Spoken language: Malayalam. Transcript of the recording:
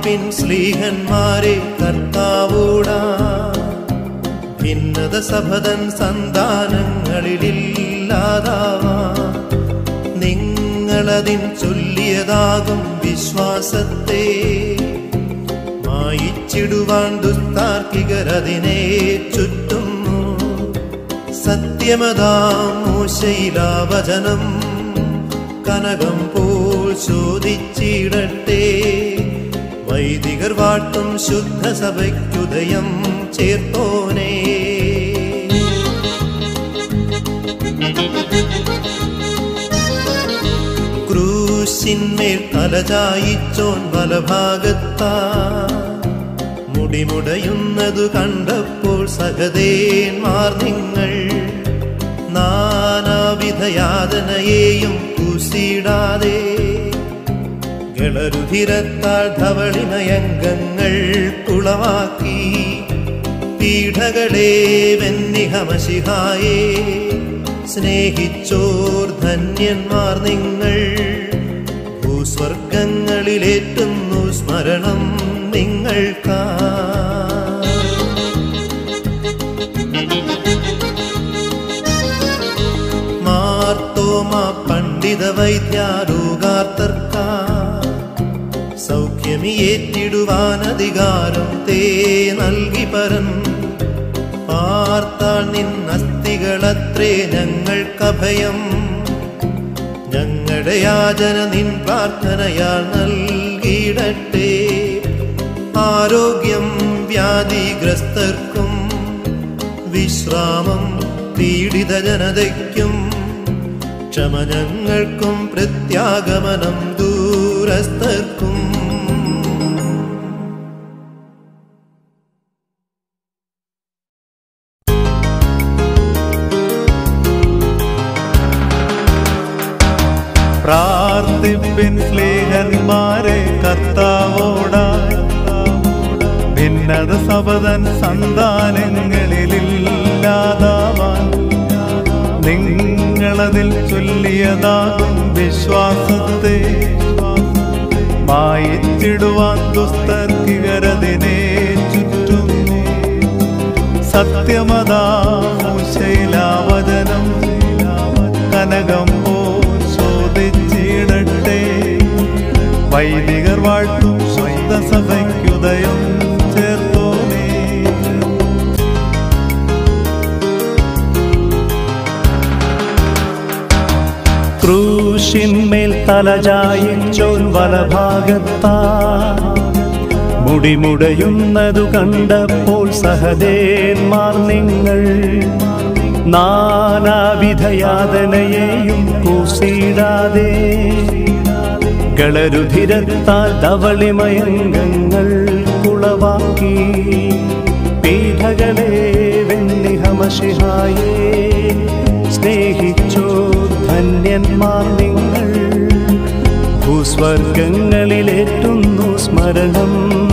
പ്രാർത്ഥിപ്പിൻ സ്ലീഹന്മാരെ കർത്താവൂടാ. ഭിന്നത സഭതൻ സന്താനങ്ങളിലില്ലാതാവാ. നിങ്ങളതിൻ ചൊല്ലിയതാകും വിശ്വാസത്തെ. മായിച്ചിടുവാൻ ദുസ്താർക്കികരതിനെ ചുറ്റുന്നു. സത്യമതാം മൂശയിലാവചനം കനകം പോൽ ശോധിച്ചിടട്ടെ വൈദികർ വാഴ്ത്തും ശുദ്ധ സഭയ്ക്കുദയം ചേർത്തോനേ. ക്രൂശിന്മേൽ തലചായിച്ചോൻ വലഭാഗത്താ. മുടിമുടയുന്നതു കണ്ടപ്പോൾ സഹദേന്മാർ നിങ്ങൾ നാനാവിധയാതനയെയും കൂസിടാതെ ഗളരുധിരത്താൽ ധവളിമയംഗങ്ങൾ കുളമാക്കി. പീഠകളെ വെന്നിഹമശിഹായേ സ്നേഹിച്ചോർ ധന്യന്മാർ നിങ്ങൾ. ഭൂസ്വർഗങ്ങളിലേറ്റുന്നു സ്മരണം നിങ്ങൾക്കാ. മാർത്തോമ പണ്ഡിത വൈദ്യാരോഗാർത്തർക്കാ സൗഖ്യമിയേറ്റിടുവാൻ അധികാരം തേ നൽകി പരൻ. പാർത്താൾ നിന്നസ്ഥികളത്രേ ഞങ്ങൾക്കഭയം. ഞങ്ങളുടെ യാചന നിൻ പ്രാർത്ഥനയാൽ നൽകിയിടട്ടെ. ആരോഗ്യം വ്യാധിഗ്രസ്തർക്കും വിശ്രാമം പീഡിത ജനതയ്ക്കും ക്ഷമ ഞങ്ങൾക്കും പ്രത്യാഗമനം ദൂരസ്ഥർക്കും. പ്രാർത്ഥിപ്പിൻ സ്ലേഹന്മാരെ കർത്താവോടായി ഭിന്നത സബതൻ സന്താനങ്ങളിലില്ലാതാവാൻ. നിങ്ങളതിൽ ചൊല്ലിയതാകും വിശ്വാസത്തെ. മായിച്ചിടുവാൻ ദുസ്തർക്കികരതിനെ ചുറ്റുന്നു. സത്യമതാശൈലാവചനം കനകം വൈദികർ വാഴ്ത്തും ശുദ്ധ സഭയ്ക്കുദയം ചേർത്തോനേ ക്രൂശിന്മേൽ തലചായിച്ചോൻ വലഭാഗത്താ. മുടിമുടയുന്നതു കണ്ടപ്പോൾ സഹദേന്മാർ നിങ്ങൾ നാനാവിധയാതനയെയും കൂസിടാതെ കളരുധിരത്താൽ ധവളിമയംഗങ്ങൾ കുളവാക്കി. പീഠകളെ വെന്നിഹമശിഹായേ സ്നേഹിച്ചോ ധന്യന്മാർ നിങ്ങൾ. ഭൂസ്വർഗങ്ങളിലേറ്റുന്നു സ്മരണം.